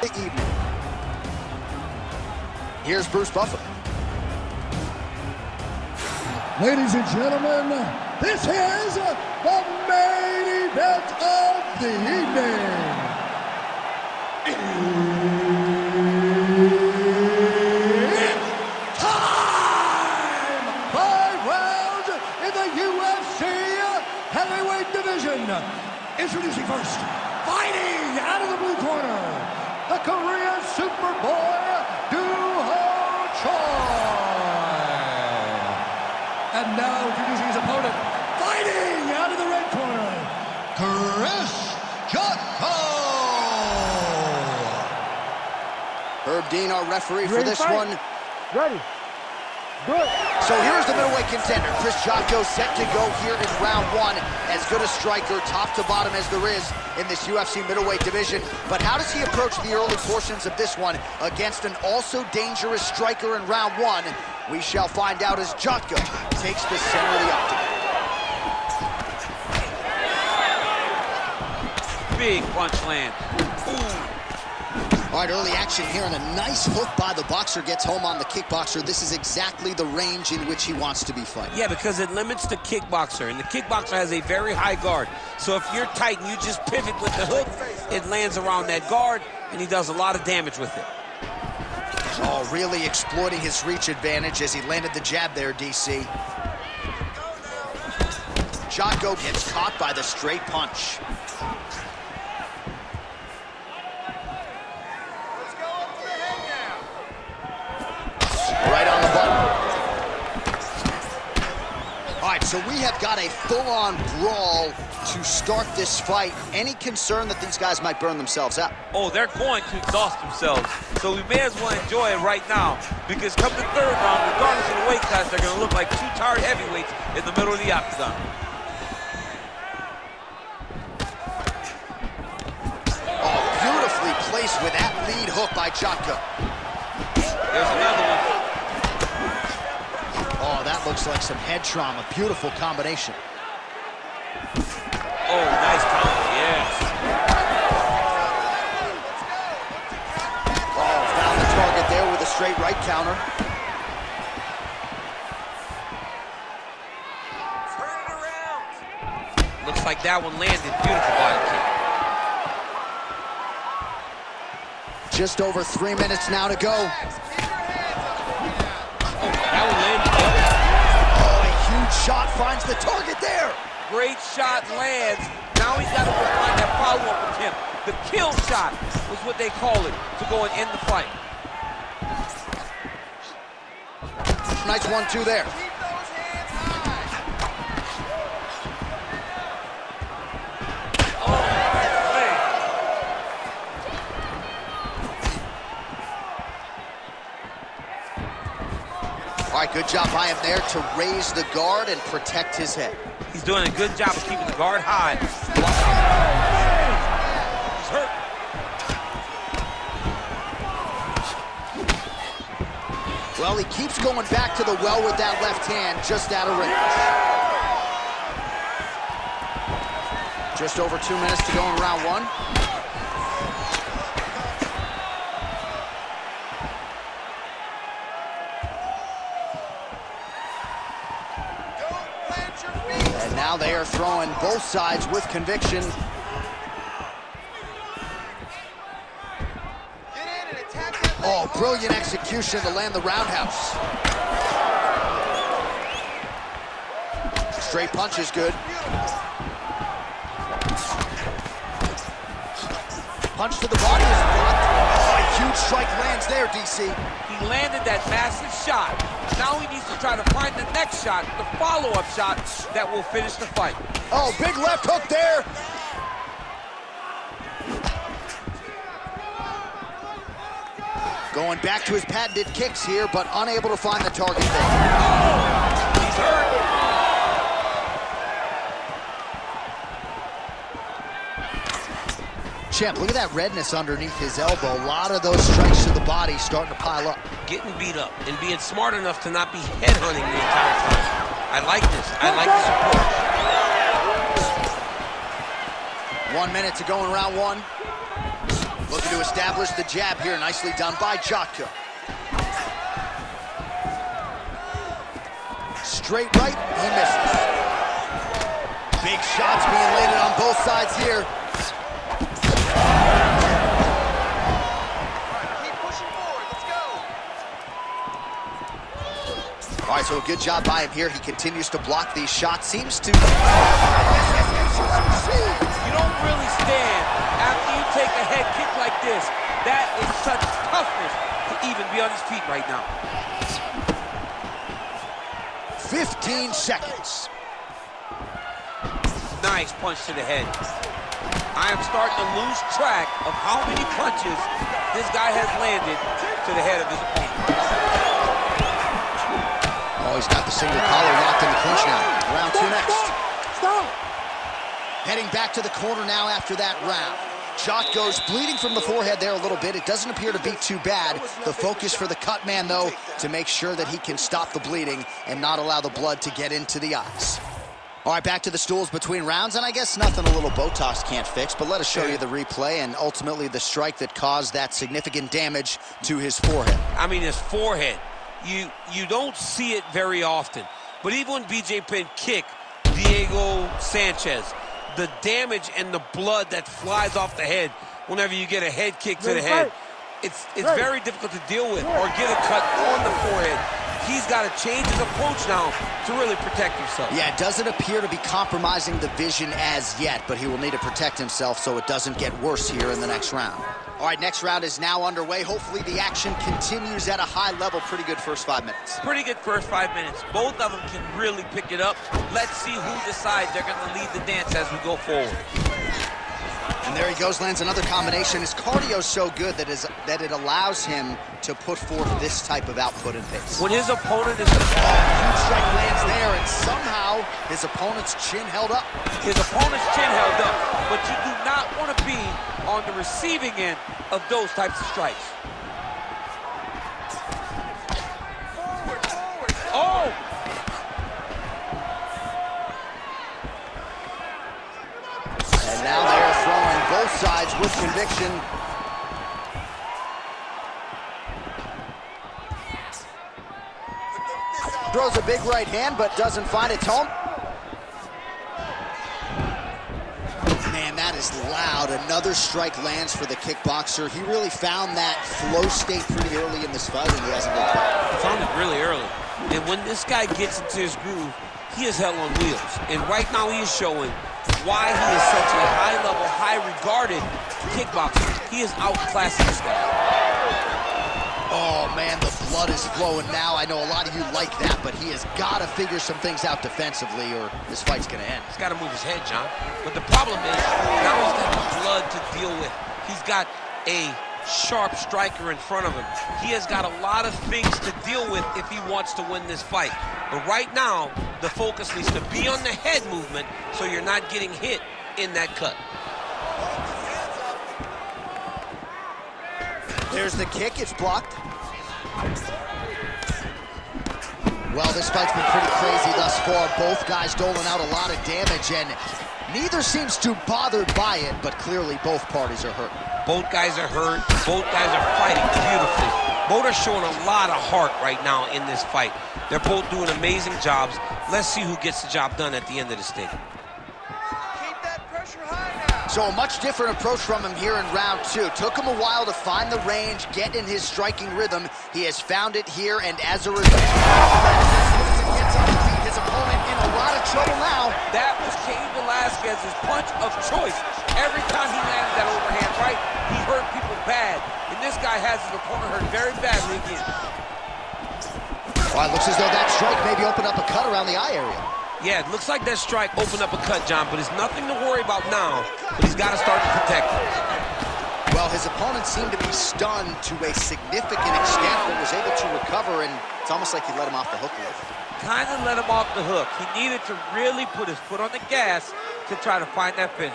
the evening. Here's Bruce Buffer. Ladies and gentlemen, this is the main event of the evening. It's time! In the UFC heavyweight division. Introducing first, fighting out of the blue corner, the Korean Superboy, Doo-Ho Choi. And now introducing his opponent, fighting out of the red corner, Chris Jotko. Herb Dean, our referee for ready to this fight? one. Ready. Good. So here's the middleweight contender. Chris Jotko set to go here in round one. As good a striker, top to bottom as there is in this UFC middleweight division. But how does he approach the early portions of this one against an also dangerous striker in round one? We shall find out as Jotko takes the center of the octagon. Big punch land. All right, early action here, and a nice hook by the boxer gets home on the kickboxer. This is exactly the range in which he wants to be fighting. Yeah, because it limits the kickboxer, and the kickboxer has a very high guard. So if you're tight and you just pivot with the hook, it lands around that guard, and he does a lot of damage with it. Oh, really exploiting his reach advantage as he landed the jab there, DC. Jotko gets caught by the straight punch. Right on the button. All right, so we have got a full-on brawl to start this fight. Any concern that these guys might burn themselves out? Oh, they're going to exhaust themselves. So we may as well enjoy it right now because come the third round, regardless of the weight class, they're going to look like two tired heavyweights in the middle of the octagon. Oh, beautifully placed with that lead hook by Jotko. There's another one. Oh, that looks like some head trauma. Beautiful combination. Oh, nice combo, yes. Oh, found the target there with a straight right counter. Turn it around. Looks like that one landed. Beautiful body kick. Just over three minutes now to go. That one landed. Oh, a huge shot finds the target there. Great shot lands. Now he's got to go find that follow-up attempt. The kill shot was what they call it to go and end the fight. Nice one-two there. All right, good job by him there to raise the guard and protect his head. He's doing a good job of keeping the guard high. He's hurt. Well, he keeps going back to the well with that left hand, just out of range. Just over two minutes to go in round one. They are throwing both sides with conviction. Oh, brilliant execution to land the roundhouse. Straight punch is good. Punch to the body is blocked. Oh, huge strike lands there, DC. He landed that massive shot. Now he needs to try to find the next shot, the follow-up shot that will finish the fight. Oh, big left hook there. Going back to his patented kicks here, but unable to find the target there. He's Champ, look at that redness underneath his elbow. A lot of those strikes to the body starting to pile up. Getting beat up and being smart enough to not be headhunting the entire time. I like this. I like this approach. One minute to go in round one. Looking to establish the jab here. Nicely done by Jotko. Straight right, he misses. Big shots being landed on both sides here. All right, so a good job by him here. He continues to block these shots. Seems to... You don't really stand after you take a head kick like this. That is such toughness to even be on his feet right now. 15 seconds. Nice punch to the head. I am starting to lose track of how many punches this guy has landed to the head of his opponent. Oh, he's got the single collar locked in the clinch now. Round two next. Stop! Heading back to the corner now after that round. Shot goes bleeding from the forehead there a little bit. It doesn't appear to be too bad. The focus for the cut man, though, to make sure that he can stop the bleeding and not allow the blood to get into the eyes. All right, back to the stools between rounds, and I guess nothing a little Botox can't fix, but let us show you the replay and ultimately the strike that caused that significant damage to his forehead. I mean, his forehead. You you don't see it very often. But even when BJ Penn kicked Diego Sanchez, the damage and the blood that flies off the head whenever you get a head kick to the head, it's it's very difficult to deal with or get a cut on the forehead. He's got to change his approach now to really protect himself. Yeah, it doesn't appear to be compromising the vision as yet, but he will need to protect himself so it doesn't get worse here in the next round. All right, next round is now underway. Hopefully the action continues at a high level. Pretty good first five minutes. Pretty good first five minutes. Both of them can really pick it up. Let's see who decides they're going to lead the dance as we go forward. And there he goes, lands another combination. His cardio's so good that, is, that it allows him to put forth this type of output and pace. When his opponent is... Oh, huge strike lands there, and somehow his opponent's chin held up. His opponent's chin held up, but you do not want to be on the receiving end of those types of strikes. Both sides with conviction. Throws a big right hand, but doesn't find its home. Man, that is loud. Another strike lands for the kickboxer. He really found that flow state pretty early in this fight, and he hasn't looked back. Found it really early. And when this guy gets into his groove, he is hell on wheels. And right now he is showing why he is such a high-level, high-regarded kickboxer. He is outclassing this guy. Oh, man, the blood is flowing now. I know a lot of you like that, but he has got to figure some things out defensively or this fight's going to end. He's got to move his head, John. But the problem is, now he's got the blood to deal with. He's got a sharp striker in front of him. He has got a lot of things to deal with if he wants to win this fight. But right now, the focus needs to be on the head movement so you're not getting hit in that cut. There's the kick, it's blocked. Well, this fight's been pretty crazy thus far. Both guys doling out a lot of damage, and neither seems too bothered by it, but clearly both parties are hurt. Both guys are hurt. Both guys are fighting beautifully. Both are showing a lot of heart right now in this fight. They're both doing amazing jobs. Let's see who gets the job done at the end of this thing. So a much different approach from him here in round two. Took him a while to find the range, get in his striking rhythm. He has found it here, and as a result, of trouble now. That was Cain Velasquez's punch of choice. Every time he landed that overhand right, he hurt people bad. And this guy has his opponent hurt very badly again. Well, it looks as though that strike maybe opened up a cut around the eye area. Yeah, it looks like that strike opened up a cut, John, but it's nothing to worry about now. But he's got to start to protect it. Well, his opponent seemed to be stunned to a significant extent, but was able to recover, and it's almost like he let him off the hook a little. Kind of let him off the hook. He needed to really put his foot on the gas to try to find that finish.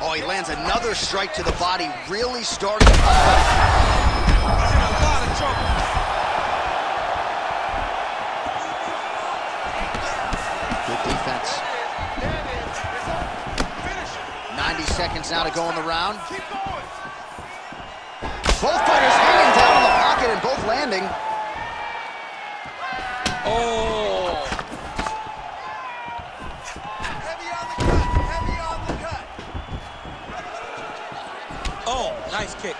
Oh, he lands another strike to the body, really starting to... He's in a lot of trouble. Good defense. 90 seconds now to go in the round. Both fighters hanging down in the pocket and both landing. Oh. Heavy on the cut. Heavy on the cut. Oh, nice kick.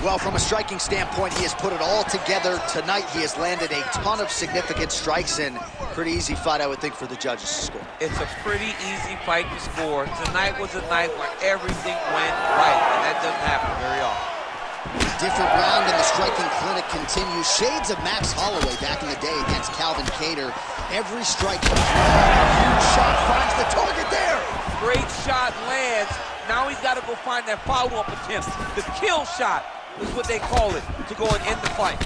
Well, from a striking standpoint, he has put it all together tonight. He has landed a ton of significant strikes and pretty easy fight, I would think, for the judges to score. It's a pretty easy fight to score. Tonight was a night where everything went right, and that doesn't happen very often. Different round and the striking clinic continues. Shades of Max Holloway back in the day against Calvin Kattar. Every strike comes Huge shot finds the target there. Great shot lands. Now he's got to go find that follow-up attempt. The kill shot is what they call it, to go and end the fight.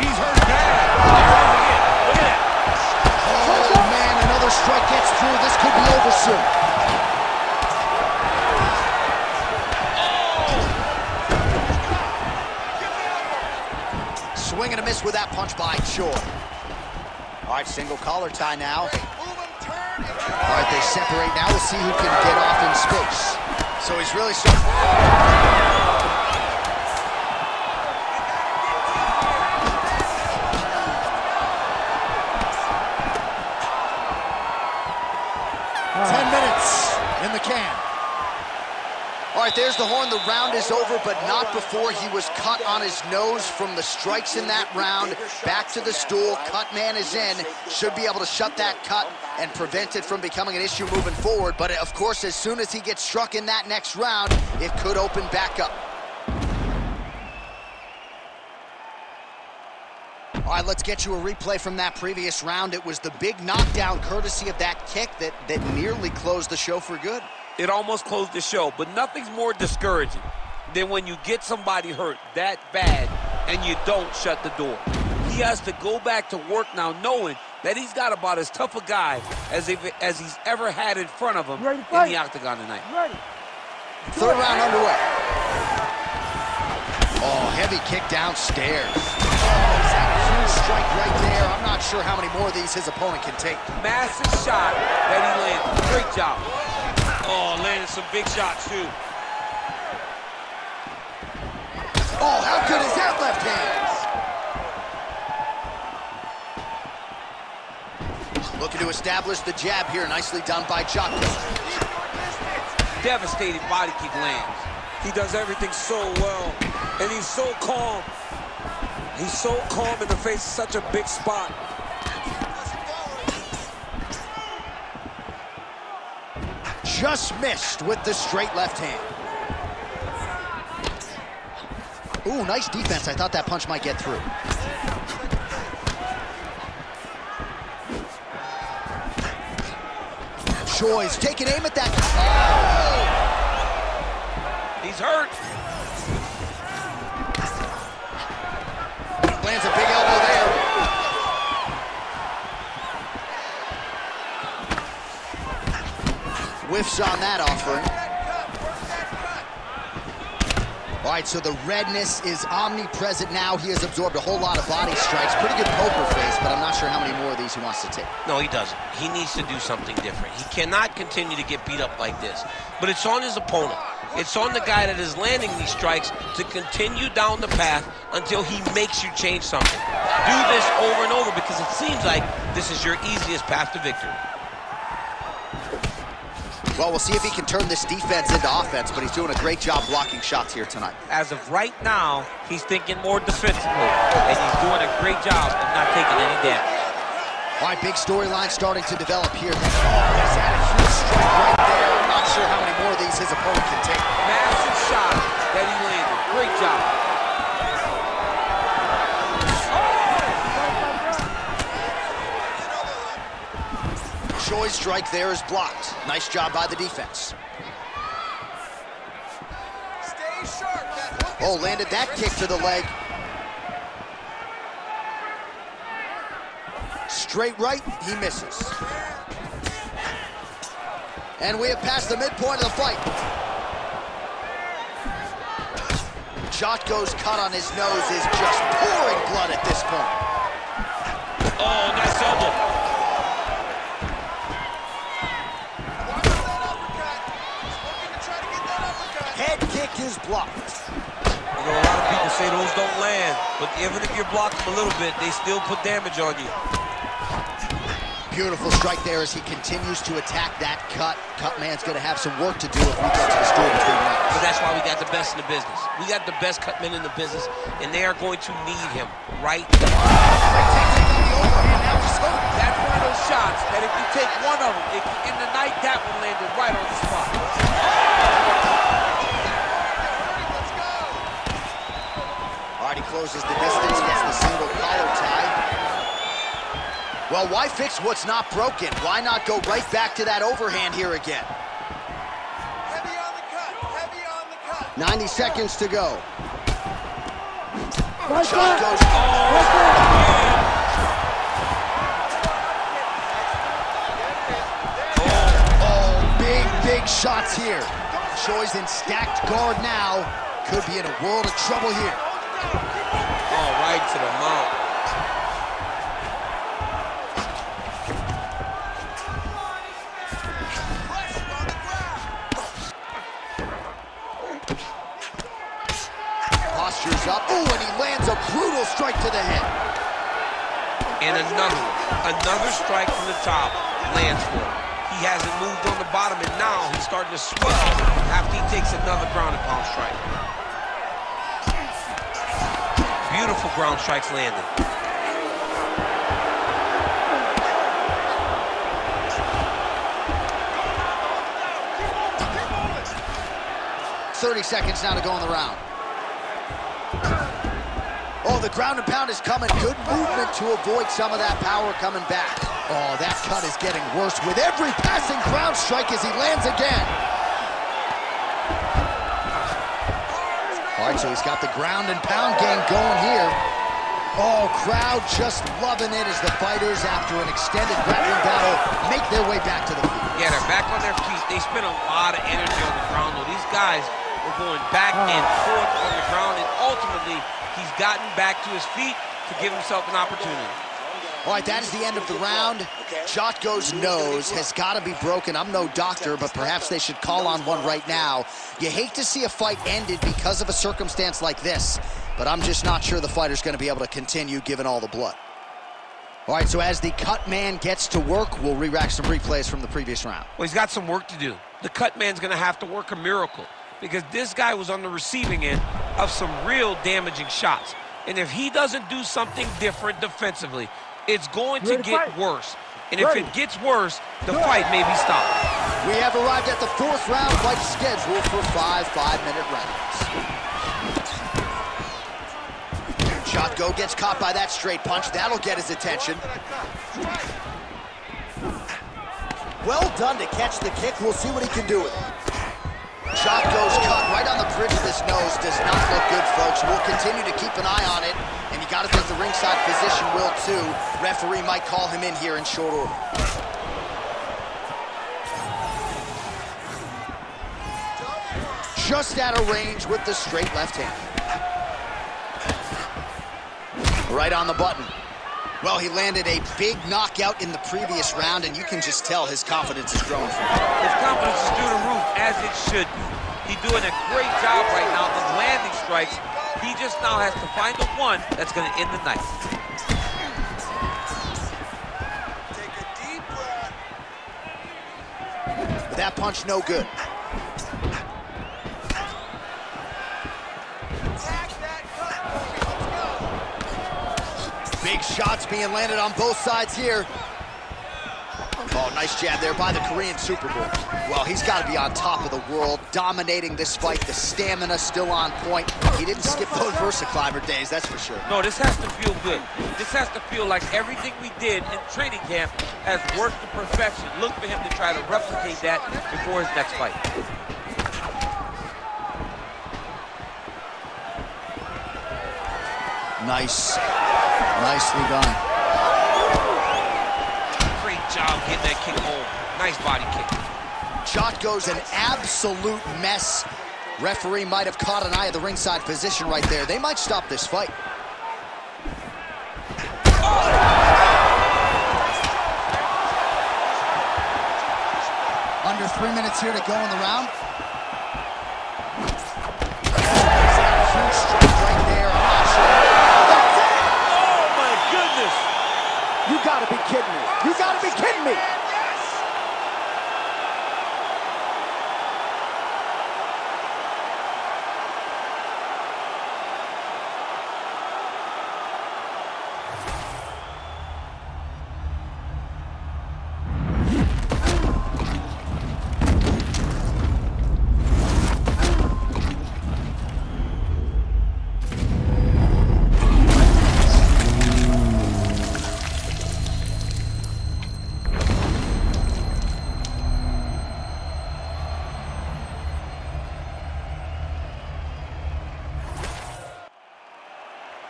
He's hurt bad. Look at that. Oh, man, another strike gets through. This could be over soon. Oh. Swing and a miss with that punch by Choi. All right, single collar tie now. Move him, turn, and All right, they separate now. We'll see who can get off in space. So he's really starting. Ten minutes in the can. All right, there's the horn. The round is over, but not before he was cut on his nose from the strikes in that round. Back to the stool. Cut man is in. Should be able to shut that cut and prevent it from becoming an issue moving forward. But of course, as soon as he gets struck in that next round, it could open back up. All right, let's get you a replay from that previous round. It was the big knockdown courtesy of that kick that, that nearly closed the show for good. It almost closed the show, but nothing's more discouraging than when you get somebody hurt that bad and you don't shut the door. He has to go back to work now knowing that he's got about as tough a guy as, if, as he's ever had in front of him in the octagon tonight. Ready. Third round underway. Oh, heavy kick downstairs. Oh, he's had a huge strike right there. I'm not sure how many more of these his opponent can take. Massive shot that he landed. Great job. Oh, landed some big shots, too. Oh, how good is that left hand? Looking to establish the jab here. Nicely done by Jotko. Devastating body kick lands. He does everything so well, and he's so calm. He's so calm in the face of such a big spot. Just missed with the straight left hand. Ooh, nice defense. I thought that punch might get through. Choi's taking aim at that. Oh! He's hurt. Lands a big elbow there. Whiffs on that offering. All right, so the redness is omnipresent now. He has absorbed a whole lot of body strikes. Pretty good poker face, but I'm not sure how many more of these he wants to take. No, he doesn't. He needs to do something different. He cannot continue to get beat up like this. But it's on his opponent. It's on the guy that is landing these strikes to continue down the path until he makes you change something. Do this over and over because it seems like this is your easiest path to victory. Well, we'll see if he can turn this defense into offense, but he's doing a great job blocking shots here tonight. As of right now, he's thinking more defensively, and he's doing a great job of not taking any damage. All right, big storyline starting to develop here. Oh, he's had a huge strike right there. I'm not sure how many more of these his opponent can take. Massive shot that he landed. Great job. Choi's strike there is blocked. Nice job by the defense. Stay sharp. That Oh, landed coming. that kick to the leg. Straight right, he misses. And we have passed the midpoint of the fight. Jotko's cut on his nose is just pouring blood at this point. Oh, nice elbow. block is blocked. You know, a lot of people say those don't land, but even if you're blocked a little bit, they still put damage on you. Beautiful strike there as he continues to attack that cut. Cut man's going to have some work to do if we get to the store between rounds. But that's why we got the best in the business. We got the best cut men in the business, and they are going to need him right now. That's one of those shots that if you take one of them, it, in the night, that one landed right on the spot. Closes the distance, gets the single collar tie. Well, why fix what's not broken? Why not go right back to that overhand here again? Heavy on the cut. Heavy on the cut. 90 seconds to go. Right Shot there. goes. Oh, right there. Oh, big, big shots here. Choi's in stacked guard now. Could be in a world of trouble here. Oh, right to the mount. Pressure on the ground. Postures up. Ooh, and he lands a brutal strike to the head. And another one, another strike from the top lands for him. He hasn't moved on the bottom, and now he's starting to swell after he takes another ground and pound strike. Beautiful ground strikes landed. 30 seconds now to go in the round. Oh, the ground and pound is coming. Good movement to avoid some of that power coming back. Oh, that cut is getting worse with every passing ground strike as he lands again. All right, so he's got the ground and pound game going here. Oh, crowd just loving it as the fighters, after an extended grappling battle, make their way back to the feet. Yeah, they're back on their feet. They spent a lot of energy on the ground, though. These guys were going back and forth on the ground, and ultimately, he's gotten back to his feet to give himself an opportunity. All right, that is the end of the round. Jotko's nose has got to be broken. I'm no doctor, but perhaps they should call on one right now. You hate to see a fight ended because of a circumstance like this, but I'm just not sure the fighter's going to be able to continue given all the blood. All right, so as the cut man gets to work, we'll re-rack some replays from the previous round. Well, he's got some work to do. The cut man's going to have to work a miracle because this guy was on the receiving end of some real damaging shots. And if he doesn't do something different defensively, it's going to get fight? worse. And if Ready. it gets worse, the fight may be stopped. We have arrived at the fourth round fight scheduled for five five-minute rounds. Jotko gets caught by that straight punch. That'll get his attention. Well done to catch the kick. We'll see what he can do with it. Jotko's cut right on the bridge of his nose does not look good, folks. We'll continue to keep an eye on it, and you got to think the ringside physician will too. Referee might call him in here in short order. Just out of range with the straight left hand. Right on the button. Well, he landed a big knockout in the previous round, and you can just tell his confidence is growing from it. His confidence is through the roof, as it should be. He's doing a great job right now of landing strikes. He just now has to find the one that's going to end the night. Take a deep breath. But that punch no good. Attack that cut for me. Let's go. Big shots being landed on both sides here. Oh, nice jab there by the Korean Superboy. Well, he's got to be on top of the world, dominating this fight. The stamina still on point. He didn't skip those Versa Climber days, that's for sure. No, this has to feel good. This has to feel like everything we did in training camp has worked to perfection. Look for him to try to replicate that before his next fight. Nice. Nicely done. Job getting that kick home. Nice body kick. Jotko's an absolute mess. Referee might have caught an eye of the ringside physician right there. They might stop this fight. Under three minutes here to go in the round.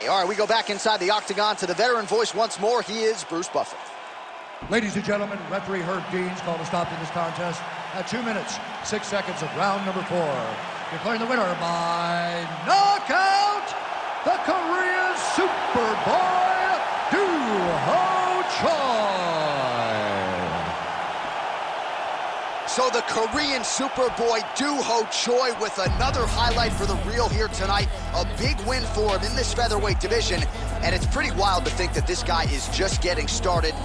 All right, we go back inside the octagon to the veteran voice once more. He is Bruce Buffer. Ladies and gentlemen, referee Herb Deans called a stop to this contest at 2 minutes, 6 seconds of round number 4. Declaring the winner by knockout, the Korean Superboy, Doo Ho Choi. So the Korean Superboy Doo Ho Choi with another highlight for the reel here tonight. A big win for him in this featherweight division. And it's pretty wild to think that this guy is just getting started.